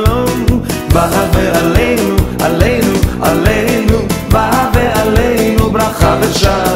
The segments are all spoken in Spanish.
ושלום. והווה עלינו, עלינו, עלינו, והווה עלינו ברכה ושלום.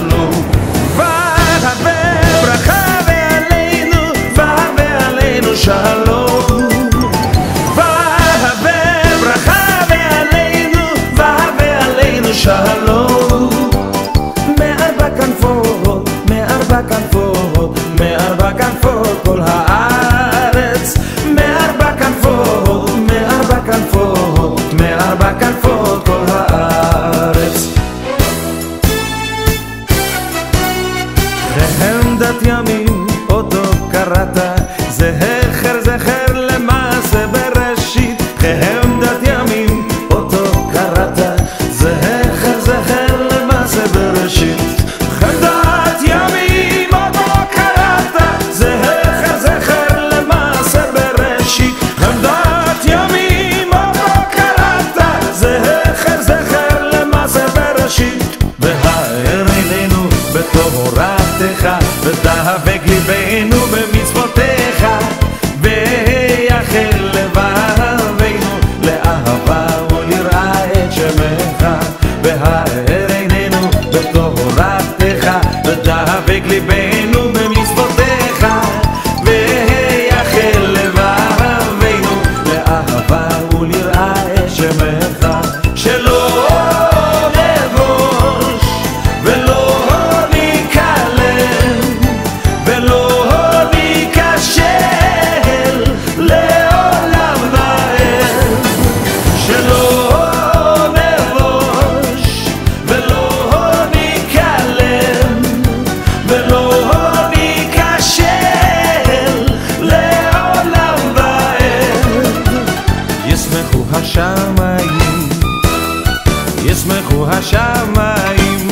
ישמחו השמיים,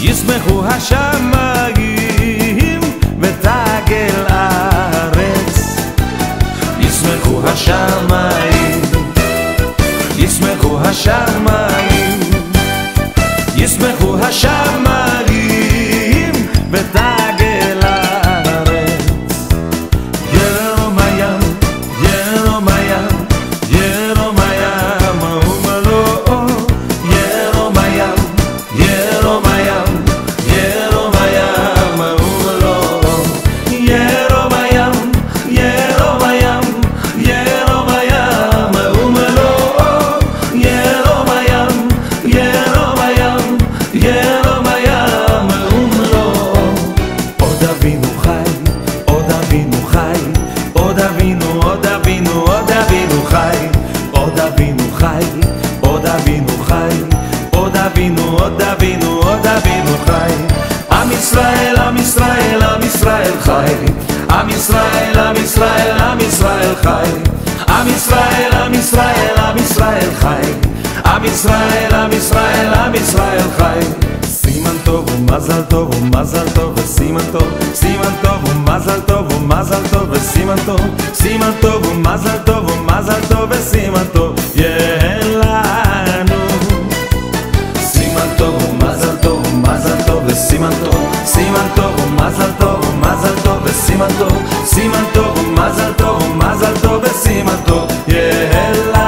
ישמחו השמיים, ותגל הארץ. ישמחו השמיים, ישמחו השמיים, אבינו חי, עוד אבינו, עוד אבינו, עוד אבינו חי, עוד אבינו חי, עוד אבינו חי, עוד אבינו, עוד אבינו, עוד אבינו חי. עם ישראל, עם ישראל, עם ישראל חי. עם ישראל, עם ישראל, עם ישראל חי. עם ישראל, עם ישראל, עם ישראל חי. עם ישראל, עם ישראל, עם ישראל חי. סימן טוב ומזל טוב ומזל טוב וסימן טוב סימן טוב ומזל טוב ומזל טוב וסימן טוב סימן טוב ומזל טוב ומזל טוב וסימן טוב יהיה לנו סימן טוב ומזל טוב ומזל טוב וסימן טוב סימן טוב ומזל טוב ומזל טוב וסימן טוב סימן טוב ומזל טוב ומזל טוב וסימן טוב יהיה לנו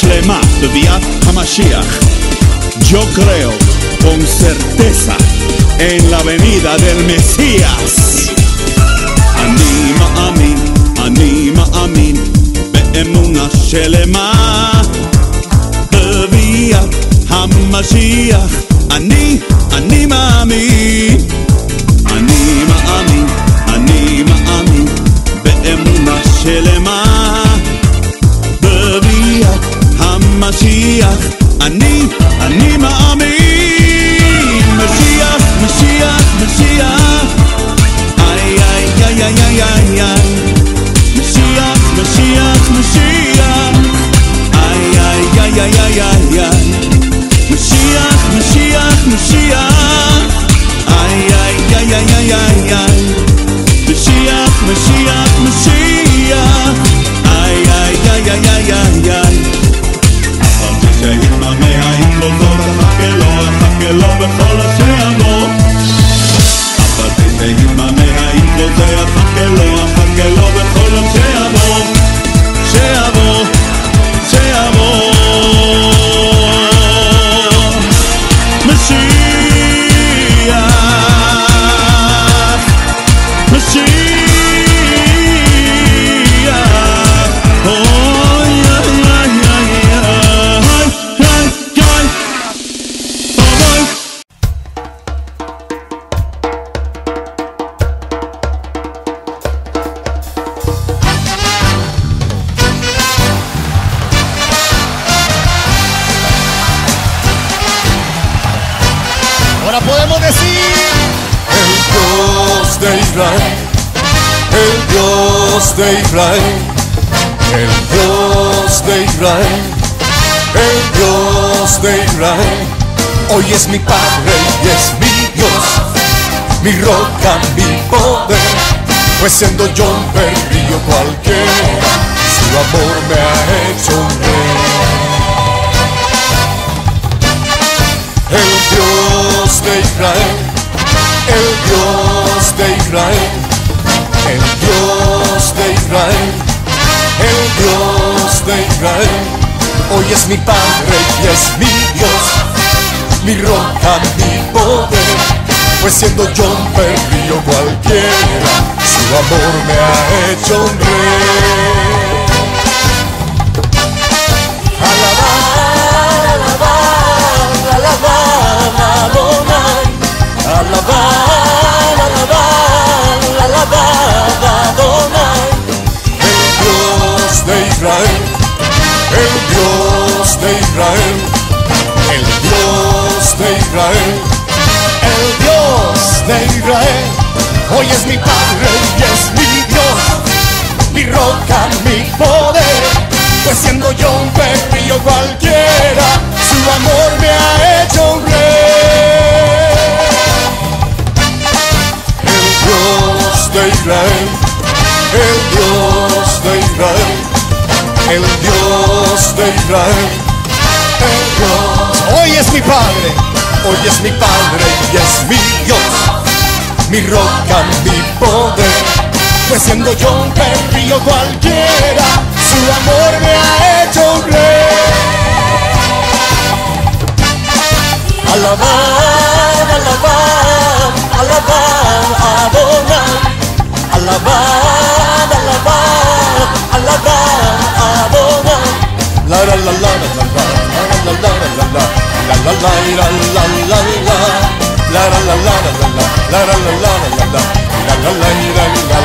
Shlema, Hamashiach. Yo creo con certeza en la venida del Mesías. Anima Amin, Anima Amin, Be'emuna Shlema, Biat Hamashiach. אני, אני מאמין. אני מאמין, אני מאמין, באמונה שלמה. dia. El Dios de Israel, el Dios de Israel, el Dios de Israel, el Dios de Israel. Hoy es mi Padre y es mi Dios, mi roca, mi poder. Pues siendo yo un perrillo cualquiera, su amor me ha hecho un rey. El Dios Dios de Israel, el Dios de Israel, el Dios de Israel, el Dios de Israel. Hoy es mi Padre y es mi Dios, mi roca, mi poder, pues siendo yo un perrillo cualquiera, su amor me ha hecho un rey. hoy es mi Padre y es mi Dios, mi roca, mi poder, pues siendo yo un perrillo cualquiera, su amor me ha hecho un. El Dios de Israel, el Dios de Israel, el Dios de Israel, el Dios. Hoy es mi Padre, hoy es mi Padre y es mi Dios mi roca, mi poder. Pues siendo yo un perrillo cualquiera, su amor me ha hecho un rey. Alabar, alabar, alabar, Adonai. Alabar, alabar, alabar, Adonai. La la la la la la la la la la la la la la la la la la la la la la la la la la la la la la la la la la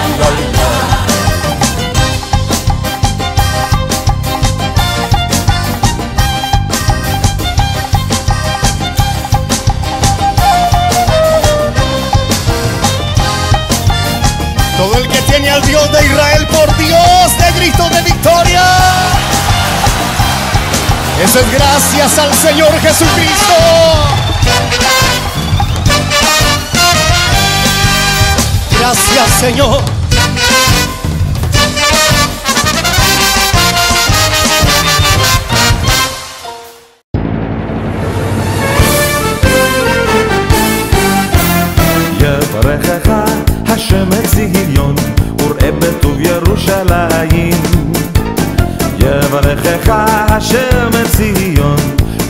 Todo el que tiene al Dios de Israel por Dios de grito de victoria. Eso es gracias al Señor Jesucristo. Gracias Señor. יברכך השם ציון וראה בטוב ירושלים יברכך השם ציון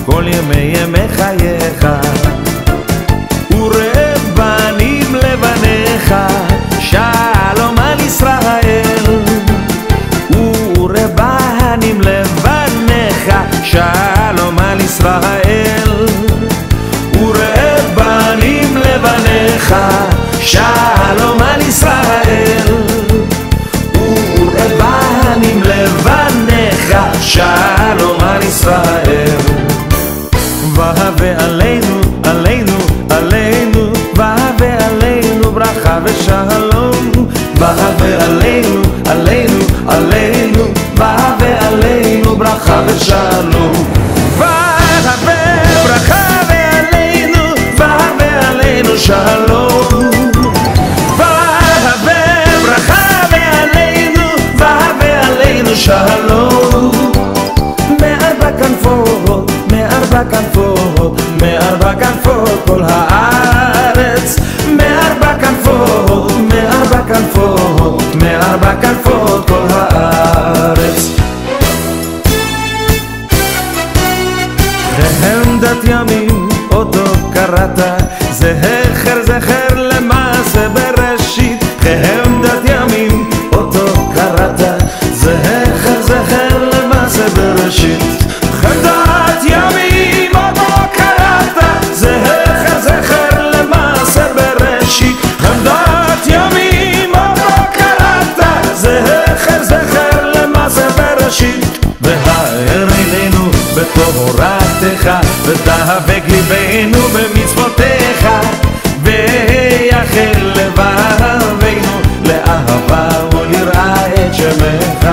כל ימי ימי החלום בא ועלינו, עלינו, עלינו בא ועלינו ברכה ושלום. בא וברכה ועלינו בא ועלינו שלום. בא וברכה ועלינו בא ועלינו שלום. מארבע כנפות, מארבע כנפות, מארבע כנפות כל העם כנפות, מארבע כנפות, מארבע כנפות כל הארץ ליבנו במצוותיך ויחל לבבינו לאהבה וליראה את שמך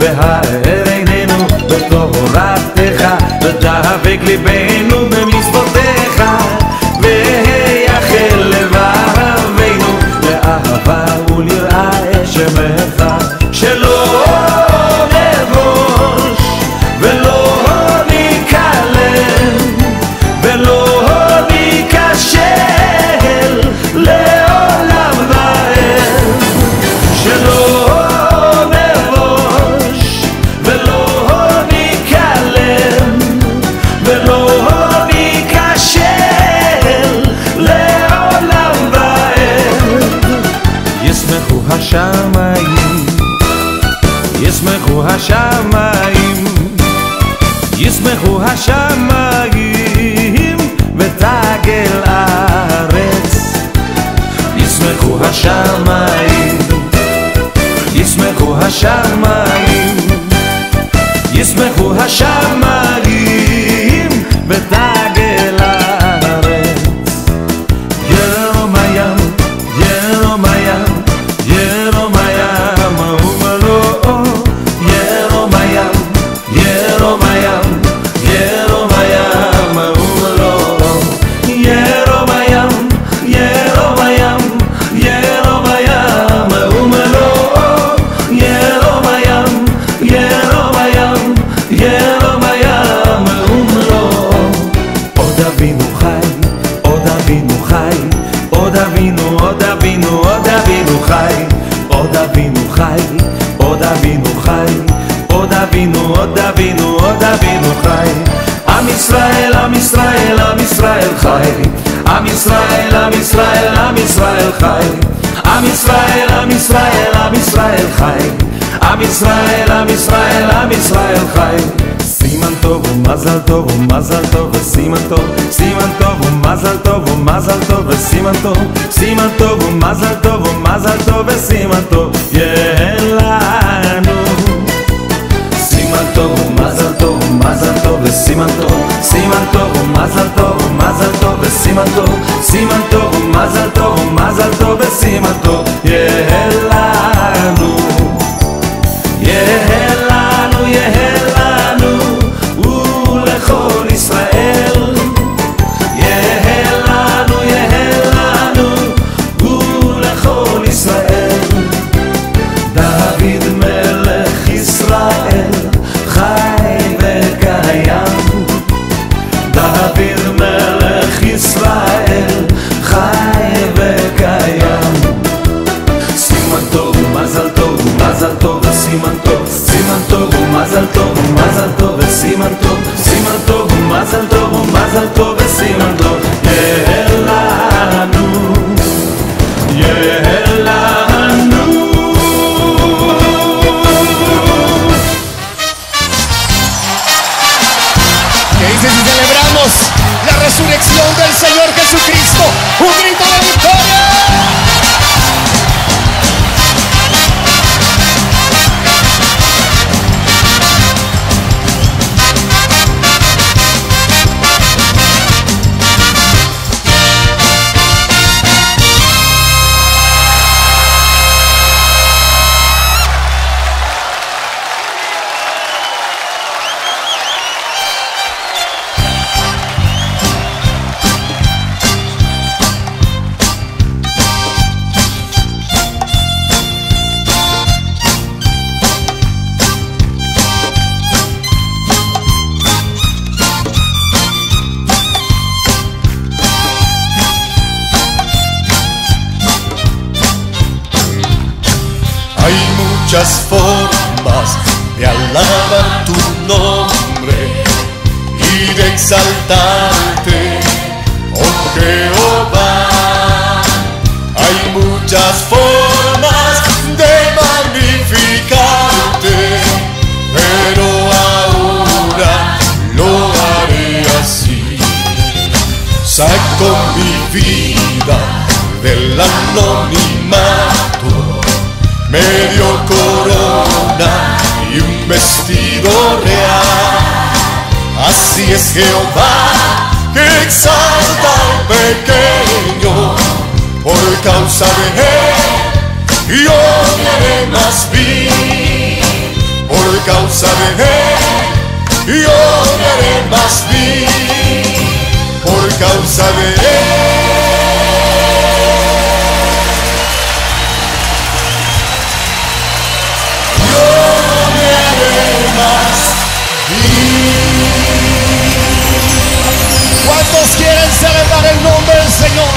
והאר עינינו בתורתך השמיים. ישמחו השמיים ישמחו השמיים ותגל הארץ. ישמחו השמיים ישמחו השמיים ישמחו השמיים ותגל חי, עוד אבינו, עוד אבינו, עוד אבינו חי, עוד אבינו חי, עוד אבינו חי, עוד אבינו, עוד אבינו, עוד אבינו חי. עם ישראל, עם ישראל, עם ישראל חי. עם ישראל, עם ישראל, עם ישראל חי. עם ישראל, עם ישראל, עם ישראל חי. עם ישראל, עם ישראל, עם ישראל חי. סימן טוב ומזל טוב ומזל טוב וסימן טוב סימן טוב ומזל טוב ומזל טוב וסימן טוב סימן טוב ומזל טוב ומזל טוב וסימן טוב יהיה לנו סימן טוב ומזל טוב ומזל טוב וסימן טוב סימן טוב ומזל טוב ומזל טוב וסימן טוב סימן טוב ומזל טוב ומזל טוב וסימן טוב יהיה לנו יהיה לנו יהיה Saco mi vida del anonimato medio corona y un vestido real. Así es Jehová que exalta al pequeño por causa de él. Yo me haré más bien por causa de él. Yo me haré más bien causa él. Yo me haré más ¿Cuántos quieren celebrar el nombre del Señor?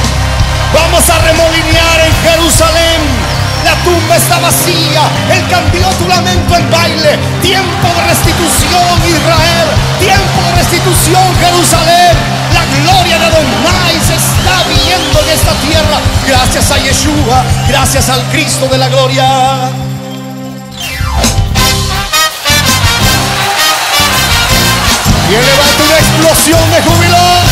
Vamos a remolinear en Jerusalén. La tumba está vacía. Él cambió tu lamento en baile. Tiempo de restitución, Israel. Tiempo Gracias a Yeshua. Gracias al Cristo de la gloria. Y levanta una explosión de júbilo.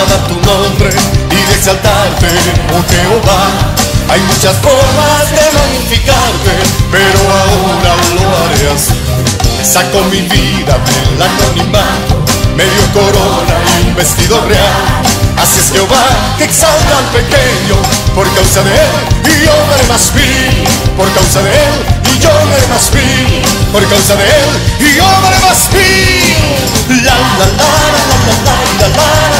Alabar tu nombre y de exaltarte, oh Jehová. Hay muchas formas de magnificarte, pero ahora lo haré así. Saco mi vida del anonimato, medio corona y un vestido real. Así es Jehová que exalta al pequeño por causa de él y yo me más vi por causa de él y yo haré más vil por causa de él y yo haré más vil. La la la la la la la la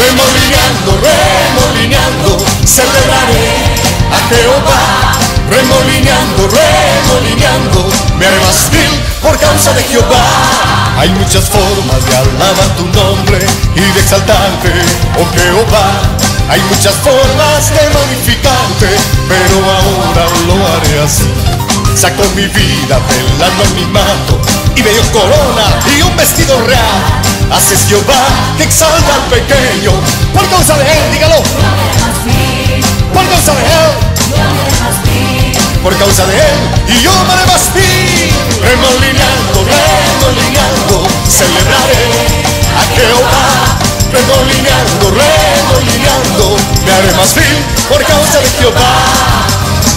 Remolineando, remolineando, celebraré a Jehová. Remolineando, remolineando, me haré más vil por causa de Jehová. Hay muchas formas de alabar tu nombre y de exaltarte, oh Jehová. Hay muchas formas de magnificarte, pero ahora lo haré así. Saco mi vida del anonimato y me dio corona y un vestido real. Haces Jehová que exalta al pequeño por causa de él, dígalo. Por causa de él, por causa de él, y yo me haré más vil. Remolineando, remolineando, celebraré a Jehová. Remolineando, remolineando, me haré más vil por causa de Jehová.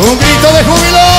Un grito de júbilo.